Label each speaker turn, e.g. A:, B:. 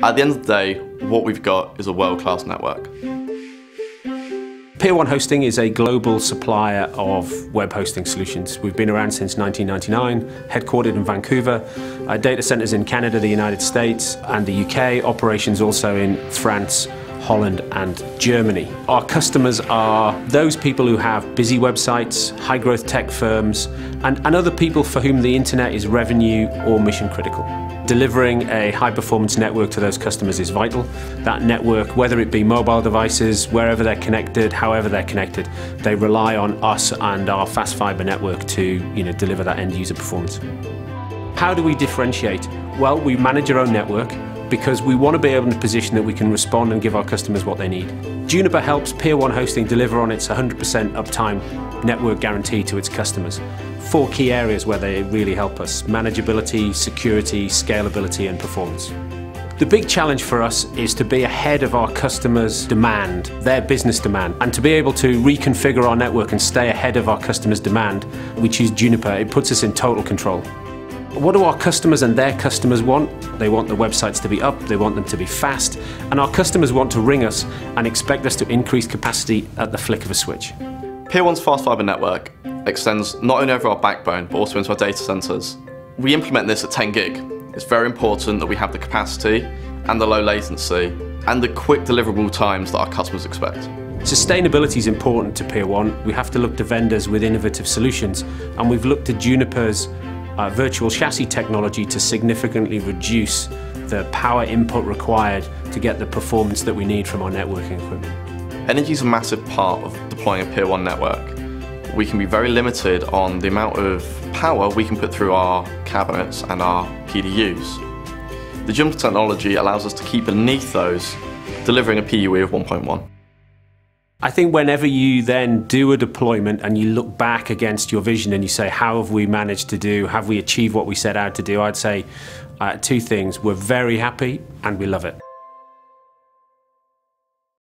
A: At the end of the day, what we've got is a world-class network.
B: Peer 1 Hosting is a global supplier of web hosting solutions. We've been around since 1999, headquartered in Vancouver, our data centers in Canada, the United States and the UK, operations also in France, Holland and Germany. Our customers are those people who have busy websites, high growth tech firms and, and other people for whom the internet is revenue or mission critical. Delivering a high performance network to those customers is vital. That network, whether it be mobile devices, wherever they're connected, however they're connected, they rely on us and our fast fiber network to you know, deliver that end user performance. How do we differentiate? Well, we manage our own network because we want to be able in a position that we can respond and give our customers what they need. Juniper helps Peer 1 Hosting deliver on its 100% uptime network guarantee to its customers. Four key areas where they really help us, manageability, security, scalability and performance. The big challenge for us is to be ahead of our customers' demand, their business demand, and to be able to reconfigure our network and stay ahead of our customers' demand. We choose Juniper, it puts us in total control. What do our customers and their customers want? They want the websites to be up, they want them to be fast, and our customers want to ring us and expect us to increase capacity at the flick of a switch.
A: Peer 1's fast fibre network extends not only over our backbone, but also into our data centres. We implement this at 10 gig. It's very important that we have the capacity and the low latency and the quick deliverable times that our customers expect.
B: Sustainability is important to Peer 1. We have to look to vendors with innovative solutions, and we've looked to Juniper's uh, virtual chassis technology to significantly reduce the power input required to get the performance that we need from our networking equipment.
A: Energy is a massive part of deploying a Peer 1 network. We can be very limited on the amount of power we can put through our cabinets and our PDUs. The Juniper technology allows us to keep beneath those, delivering a PUE of 1.1.
B: I think whenever you then do a deployment and you look back against your vision and you say, how have we managed to do, have we achieved what we set out to do, I'd say uh, two things. We're very happy and we love it.